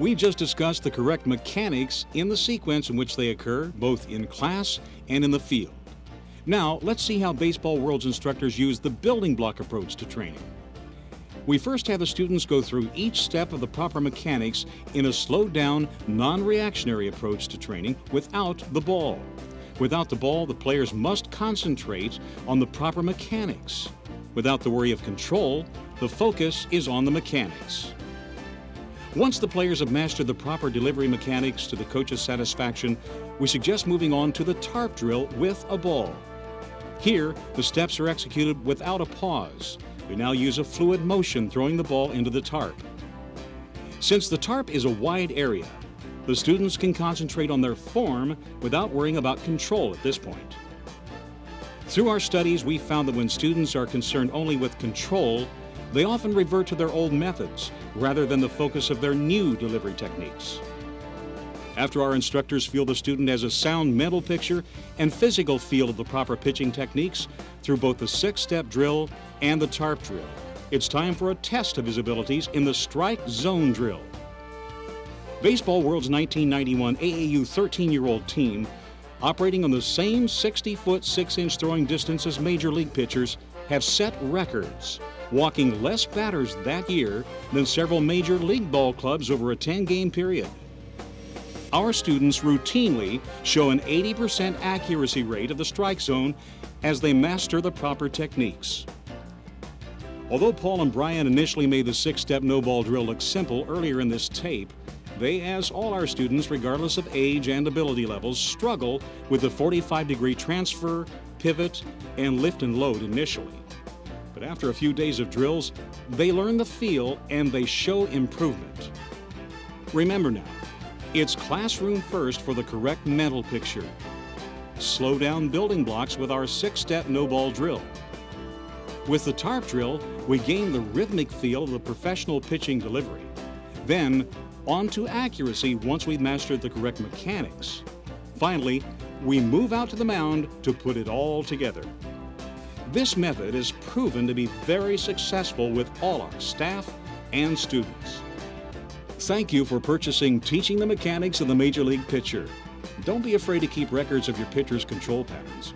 We just discussed the correct mechanics in the sequence in which they occur, both in class and in the field. Now, let's see how Baseball World's instructors use the building block approach to training. We first have the students go through each step of the proper mechanics in a slowed down, non reactionary approach to training without the ball. Without the ball, the players must concentrate on the proper mechanics. Without the worry of control, the focus is on the mechanics. Once the players have mastered the proper delivery mechanics to the coach's satisfaction, we suggest moving on to the tarp drill with a ball. Here, the steps are executed without a pause. We now use a fluid motion throwing the ball into the tarp. Since the tarp is a wide area, the students can concentrate on their form without worrying about control at this point. Through our studies, we found that when students are concerned only with control, they often revert to their old methods rather than the focus of their new delivery techniques. After our instructors feel the student has a sound mental picture and physical feel of the proper pitching techniques through both the six step drill and the tarp drill, it's time for a test of his abilities in the strike zone drill. Baseball World's 1991 AAU 13 year old team, operating on the same 60 foot 6 inch throwing distance as major league pitchers, have set records walking less batters that year than several major league ball clubs over a 10 game period. Our students routinely show an 80% accuracy rate of the strike zone as they master the proper techniques. Although Paul and Brian initially made the six step no ball drill look simple earlier in this tape, they, as all our students, regardless of age and ability levels, struggle with the 45 degree transfer, pivot, and lift and load initially. But after a few days of drills, they learn the feel and they show improvement. Remember now, it's classroom first for the correct mental picture. Slow down building blocks with our six step no ball drill. With the tarp drill, we gain the rhythmic feel of the professional pitching delivery. Then, on to accuracy once we've mastered the correct mechanics. Finally, we move out to the mound to put it all together. This method is proven to be very successful with all our staff and students. Thank you for purchasing Teaching the Mechanics of the Major League Pitcher. Don't be afraid to keep records of your pitcher's control patterns.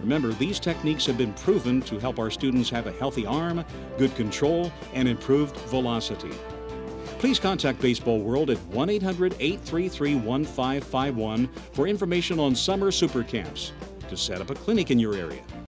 Remember, these techniques have been proven to help our students have a healthy arm, good control, and improved velocity. Please contact Baseball World at 1 800 833 1551 for information on summer super camps to set up a clinic in your area